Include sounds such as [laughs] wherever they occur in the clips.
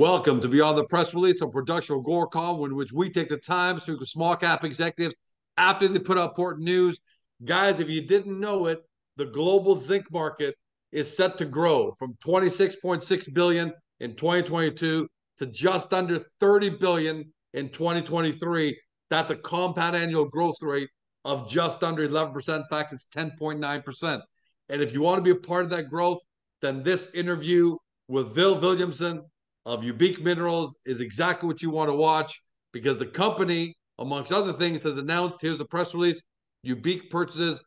Welcome to Beyond the Press Release, a production of Agoracom, in which we take the time to speak with small cap executives after they put out important news. Guys, if you didn't know it, the global zinc market is set to grow from 26.6 billion in 2022 to just under 30 billion in 2023. That's a compound annual growth rate of just under 11%. In fact, it's 10.9%. And if you want to be a part of that growth, then this interview with Vil Williamson of Ubique Minerals is exactly what you want to watch because the company, amongst other things, has announced here's a press release Ubique purchases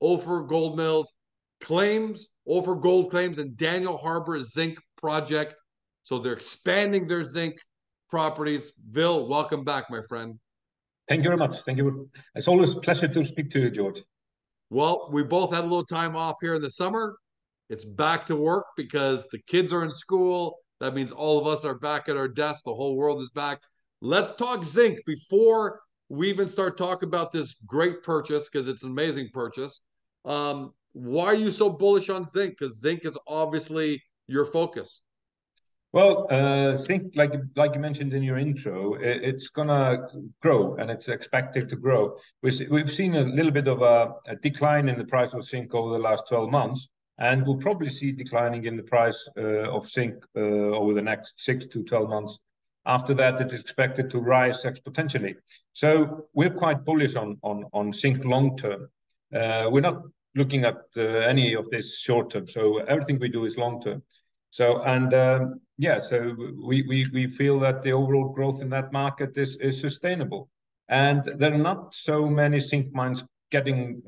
Ophir Gold Mills, claims Ophir Gold claims, and Daniel Harbour zinc project. So they're expanding their zinc properties. Will, welcome back, my friend. Thank you very much. Thank you. It's always a pleasure to speak to you, George. Well, we both had a little time off here in the summer. It's back to work because the kids are in school that means all of us are back at our desks. The whole world is back. Let's talk zinc before we even start talking about this great purchase because it's an amazing purchase. Um, why are you so bullish on zinc? Because zinc is obviously your focus. Well, uh, zinc, like like you mentioned in your intro, it, it's gonna grow and it's expected to grow. We've, we've seen a little bit of a, a decline in the price of zinc over the last 12 months, and we'll probably see declining in the price uh, of zinc uh, over the next six to 12 months. After that, it is expected to rise exponentially. So we're quite bullish on on on zinc long term. Uh, we're not looking at any of this short term, so everything we do is long term. So and um, yeah, so we we, we feel that the overall growth in that market is sustainable. And there are not so many zinc mines getting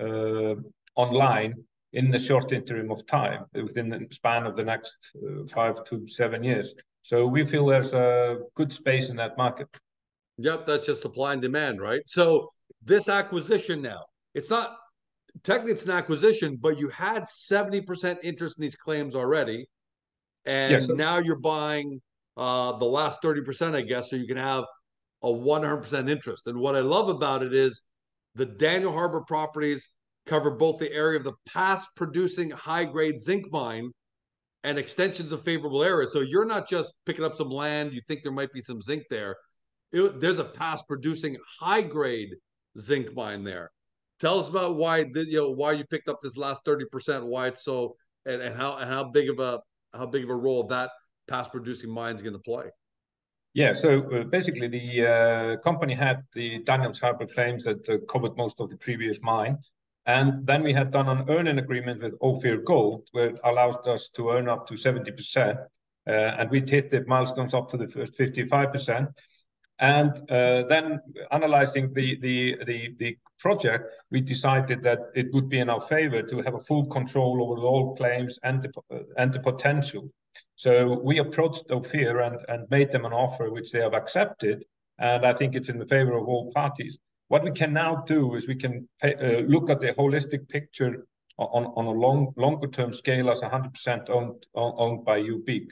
online in the short interim of time, within the span of the next uh, five to seven years. So we feel there's a good space in that market. Yep, that's just supply and demand, right? So this acquisition now, it's not technically it's an acquisition, but you had 70% interest in these claims already. And yes, now you're buying uh, the last 30%, I guess, so you can have a 100% interest. And what I love about it is the Daniel Harbour properties cover both the area of the past producing high grade zinc mine and extensions of favorable areas. So you're not just picking up some land, you think there might be some zinc there. It, there's a past producing high grade zinc mine there. Tell us about why you know why you picked up this last 30%, why it's so and, and how and how big of a how big of a role that past producing mine is going to play. Yeah, so uh, basically the uh, company had the Daniel's Harbour claims that uh, covered most of the previous mine. And then we had done an earning agreement with Ophir Gold, it allowed us to earn up to 70%. Uh, and we'd hit the milestones up to the first 55%. And uh, then analyzing the, project, we decided that it would be in our favor to have a full control over all claims and the, potential. So we approached Ophir and made them an offer which they have accepted. And I think it's in the favor of all parties. What we can now do is we can pay, uh, look at the holistic picture on, on a long longer term scale as 100% owned owned by Ubique.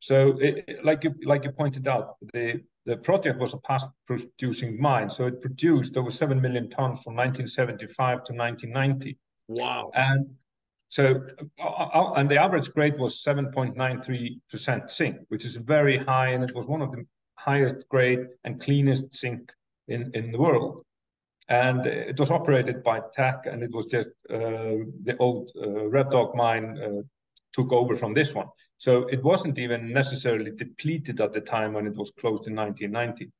So, it, like you like you pointed out, the the project was a past producing mine, so it produced over seven million tons from 1975 to 1990. Wow! And so, uh, uh, and the average grade was 7.93% zinc, which is very high, and it was one of the highest grade and cleanest zinc in, in the world and it was operated by Teck, and it was just uh, the old uh, Red Dog mine uh, took over from this one. So it wasn't even necessarily depleted at the time when it was closed in 1990.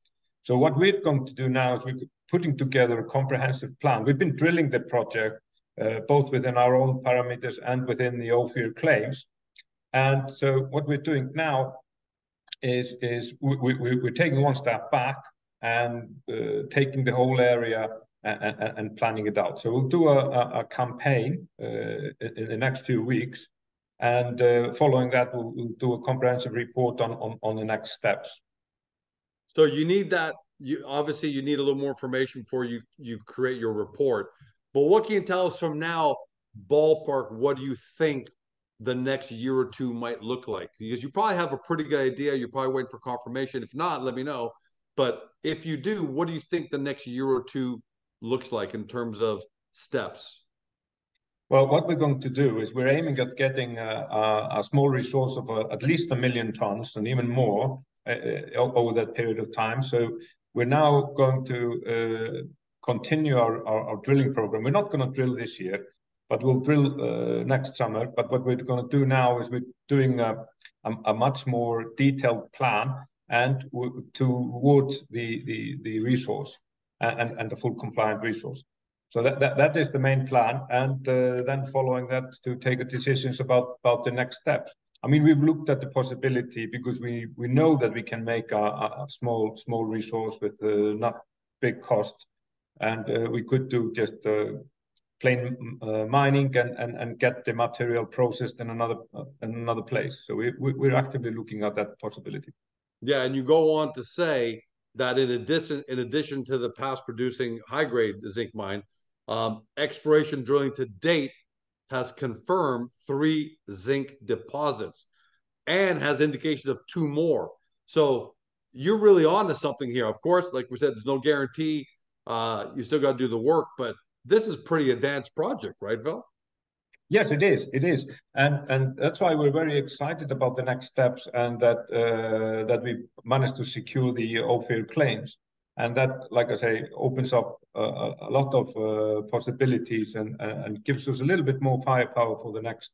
So what we're going to do now is we're putting together a comprehensive plan. We've been drilling the project uh, both within our own parameters and within the Ophir claims. And so what we're doing now is, is we, we, we're taking one step back and uh, taking the whole area and, and, and, planning it out. So we'll do a, a campaign uh, in the next few weeks, and uh, following that, we'll, we'll, do a comprehensive report on, on, on the next steps. So you need that. You obviously you need a little more information before you you create your report. But what can you tell us from now, ballpark? What do you think the next year or two might look like? Because you probably have a pretty good idea. You're probably waiting for confirmation. If not, let me know. But if you do, what do you think the next year or two looks like in terms of steps? Well, what we're going to do is we're aiming at getting a, a, a small resource of a, at least a million tons and even more uh, uh, over that period of time. So we're now going to continue our drilling program. We're not gonna drill this year, but we'll drill next summer. But what we're gonna do now is we're doing a much more detailed plan and towards the the resource and and the full compliant resource. So that that is the main plan, and uh, then following that, to take decisions about about the next steps. I mean, we've looked at the possibility because we we know that we can make a small small resource with uh, not big cost, and uh, we could do just plain mining and and, and get the material processed in another in another place. So we, we're actively looking at that possibility. Yeah, and you go on to say that in addition, in addition to the past producing high-grade zinc mine, um, exploration drilling to date has confirmed three zinc deposits and has indications of two more. So you're really onto something here. Of course, like we said, there's no guarantee, uh, you still got to do the work, but this is pretty advanced project, right, Vil? Yes, it is. It is. And and that's why we're very excited about the next steps and that uh, that we managed to secure the Ophir claims. And that, like I say, opens up a lot of uh, possibilities and and gives us a little bit more firepower for the next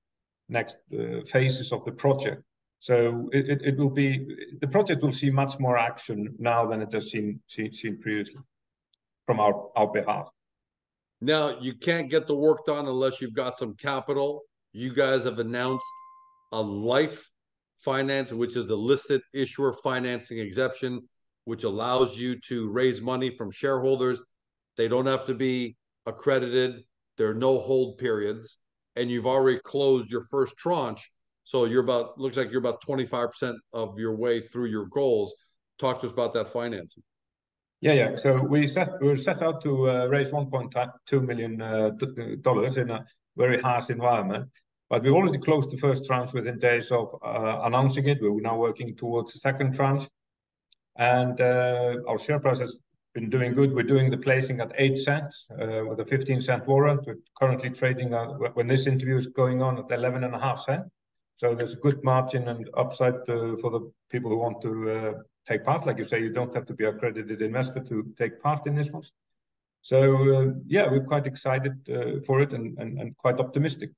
next uh, phases of the project. So it it will be... The project will see much more action now than it has seen seen seen previously from our, our behalf. Now, you can't get the work done unless you've got some capital. You guys have announced a LIFE finance, which is the listed issuer financing exception, which allows you to raise money from shareholders. They don't have to be accredited, there are no hold periods, and you've already closed your first tranche, so you're about, looks like you're about 25% of your way through your goals. Talk to us about that financing. Yeah, yeah. So we set we set out to uh, raise $1.2 million uh, uh, in a very harsh environment, but we've already closed the first tranche within days of announcing it. We're now working towards the second tranche, and our share price has been doing good. We're doing the placing at $0.08 with a $0.15 warrant. We're currently trading when this interview is going on, at $0.115. So there's a good margin and upside for the people who want to take part. Like you say, you don't have to be accredited investor to take part in this one. So uh, yeah, we're quite excited uh, for it and quite optimistic.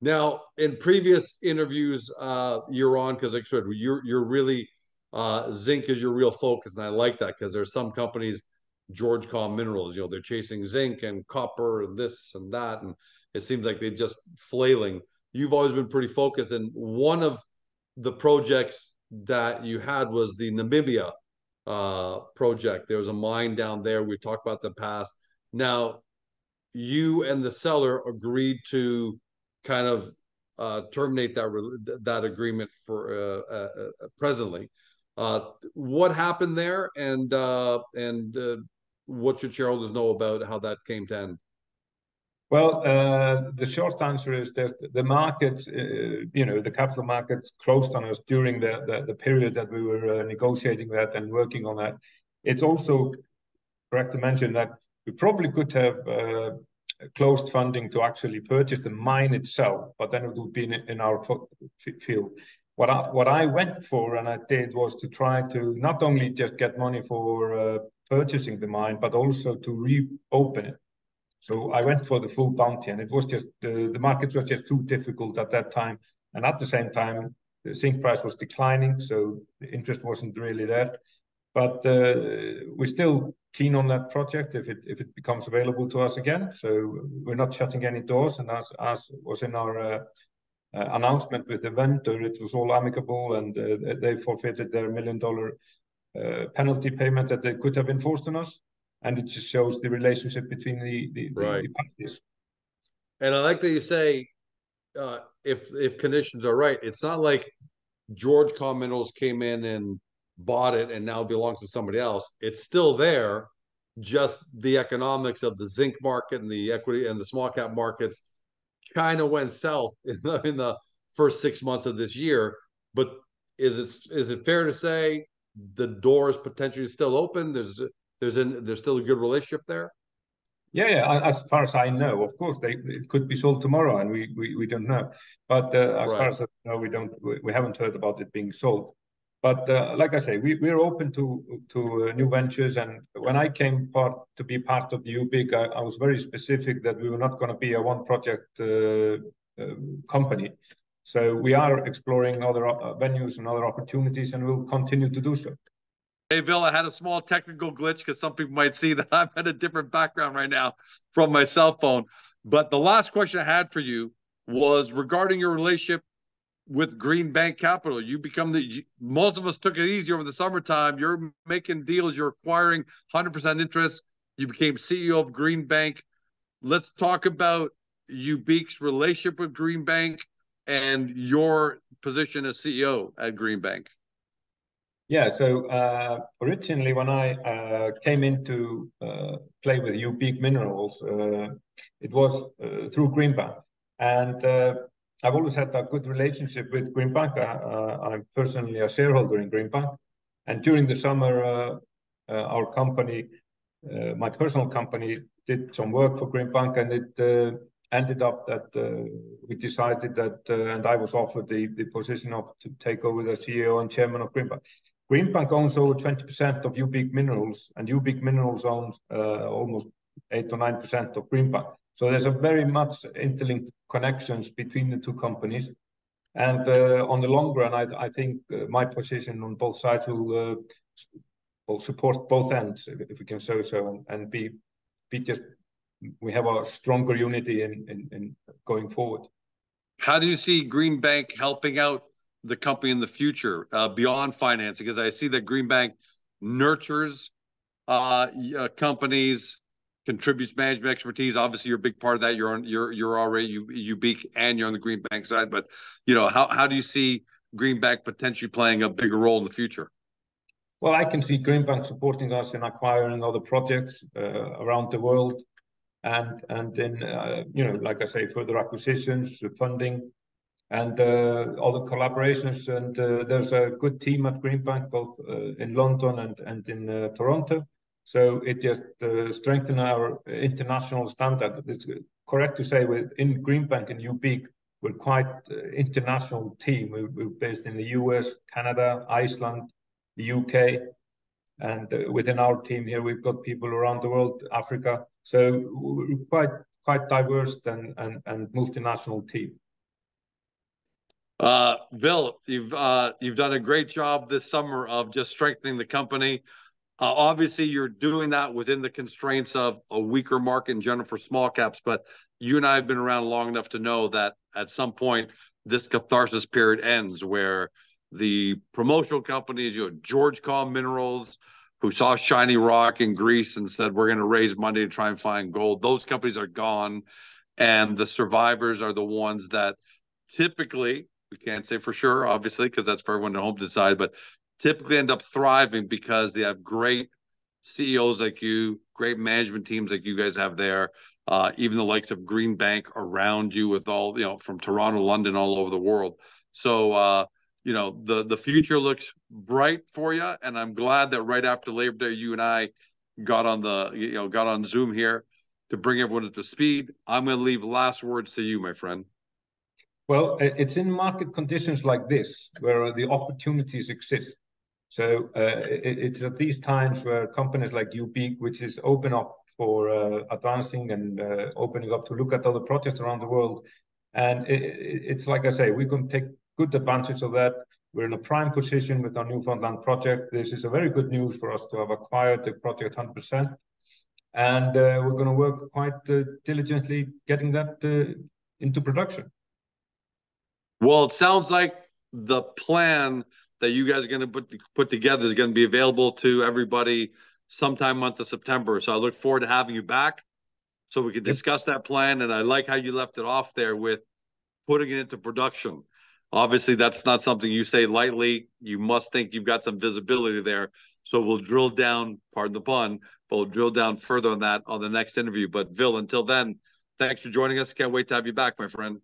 Now, in previous interviews, uh, you're on, 'cause like I said, you're really zinc is your real focus, and I like that because there's some companies, Georgetown Minerals, you know, they're chasing zinc and copper and this and that, and it seems like they're just flailing. You've always been pretty focused, and one of the projects that you had was the Namibia uh, project. There was a mine down there, we've talked about the past. Now, you and the seller agreed to kind of uh, terminate that that agreement for uh, presently. What happened there, and and what should shareholders know about how that came to end? Well, uh, the short answer is that the markets, uh, you know, the capital markets closed on us during the the period that we were uh, negotiating that and working on that. It's also correct to mention that we probably could have closed funding to actually purchase the mine itself, but then it would be in our field. What I went for, and I did, was to try to not only just get money for purchasing the mine, but also to reopen it. So I went for the full bounty, and it was just the the markets were just too difficult at that time, and at the same time, the zinc price was declining, so the interest wasn't really there. But uh, we're still keen on that project if it if it becomes available to us again. So we're not shutting any doors, and as was in our uh, uh, announcement with the vendor, it was all amicable, and they forfeited their $1 million penalty payment that they could have enforced on us, and it just shows the relationship between the Right... the parties. And I like that you say, uh, if if conditions are right. It's not like George Minerals came in and bought it, and now belongs to somebody else. It's still there, just the economics of the zinc market and the equity and the small cap markets kind of went south [laughs] in the first six months of this year. But is it is it fair to say the door is potentially still open? There's still a good relationship there? Yeah, yeah. As far as I know, of course, it could be sold tomorrow, and we we, we don't know. But, Right... as far as I know, we don't we haven't heard about it being sold. But uh, like I say, we, we're open to to uh, new ventures. And when I came part to be part of the Ubique, I, I was very specific that we were not going to be a one project uh, uh, company. So we are exploring other uh, venues and other opportunities, and we'll continue to do so. Hey, Vil, I had a small technical glitch because some people might see [laughs] that I'm at a different background right now from my cell phone. But the last question I had for you was regarding your relationship with Green Bank Capital. You become the most of us took it easy over the summertime. You're making deals, you're acquiring 100% interest. You became CEO of Green Bank. Let's talk about Ubique's relationship with Green Bank and your position as CEO at Green Bank. Yeah, so uh, originally when I uh, came into uh, play with Ubique Minerals, uh, it was uh, through Green Bank. And uh, I've always had a good relationship with Green Bank. Uh, I'm personally a shareholder in Green Bank. And during the summer, our company, my personal company, did some work for Green Bank, and it ended up that we decided that, and I was offered the, the position of to take over the CEO and chairman of Green Bank. Green Bank owns over 20% of Ubique Minerals, and Ubique Minerals owns almost 8 or 9% of Green Bank. So there's a very much interlinked connections between the two companies. And uh, on the long run, I, I think uh, my position on both sides will, uh, will support both ends, if we can say so, and, and be, be just we have a stronger unity in, in, in going forward. How do you see Green Bank helping out the company in the future uh, beyond financing? Because I see that Green Bank nurtures uh, uh, companies contributes management expertise. Obviously, you're a big part of that. You're on you're you're already you Ubique and you're on the Green Bank side. But you know, how how do you see Green Bank potentially playing a bigger role in the future? Well, I can see Green Bank supporting us in acquiring other projects uh, around the world, and and then uh, you know, like I say, further acquisitions, funding, and uh, the collaborations. And uh, there's a good team at Green Bank, both uh, in London and and in Toronto so it just uh, strengthened our international standard. It's correct to say within Greenbank and Ubique, we're quite uh, international team. We're, we're, based in the US, Canada, Iceland, the UK, and uh, within our team here, we've got people around the world, Africa. So we're quite quite diverse and and, and multinational team. Uh, Vil, you've uh, you've done a great job this summer of just strengthening the company. Uh, obviously, you're doing that within the constraints of a weaker market in general for small caps, but you and I have been around long enough to know that at some point this catharsis period ends where the promotional companies, you know, Georgetown Minerals, who saw shiny rock in Greece and said, we're going to raise money to try and find gold. Those companies are gone. And the survivors are the ones that typically, we can't say for sure, obviously, because that's for everyone at home to decide, but typically end up thriving because they have great CEOs like you, great management teams like you guys have there. Uh, even the likes of Green Bank around you with all you know from Toronto, London, all over the world. So uh, you know the the future looks bright for you, and I'm glad that right after Labor Day, you and I got on the you know got on Zoom here to bring everyone up to speed. I'm going to leave last words to you, my friend. Well, it's in market conditions like this where the opportunities exist so uh, it's at these times where companies like Ubique, which is open up for uh, advancing and uh, opening up to look at other projects around the world. And it's like I say, we can take good advantage of that. We're in a prime position with our Newfoundland project. This is a very good news for us to have acquired the project 100%. And we're going to work quite diligently getting that into production. Well, it sounds like the plan that you guys are going to put put together is going to be available to everybody sometime month of September. So I look forward to having you back so we can discuss that plan. And I like how you left it off there with putting it into production. Obviously, that's not something you say lightly. You must think you've got some visibility there. So we'll drill down, pardon the pun, but we'll drill down further on that on the next interview. But Vil, until then, thanks for joining us. Can't wait to have you back, my friend.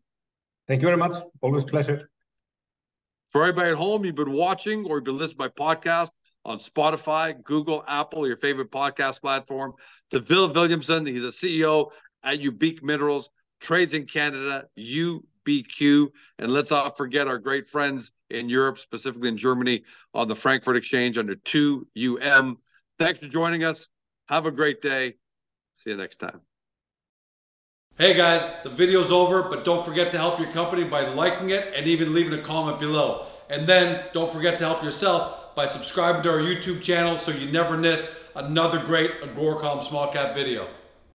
Thank you very much. Always pleasure. For everybody at home, you've been watching or you've been listening to my podcast on Spotify, Google, Apple, your favorite podcast platform. Vil Williamson, he's a CEO at Ubique Minerals, trades in Canada, UBQ. And let's not forget our great friends in Europe, specifically in Germany, on the Frankfurt Exchange under 2UM. Thanks for joining us. Have a great day. See you next time. Hey guys, the video's over, but don't forget to help your company by liking it and even leaving a comment below. And then don't forget to help yourself by subscribing to our YouTube channel so you never miss another great Agoracom small cap video.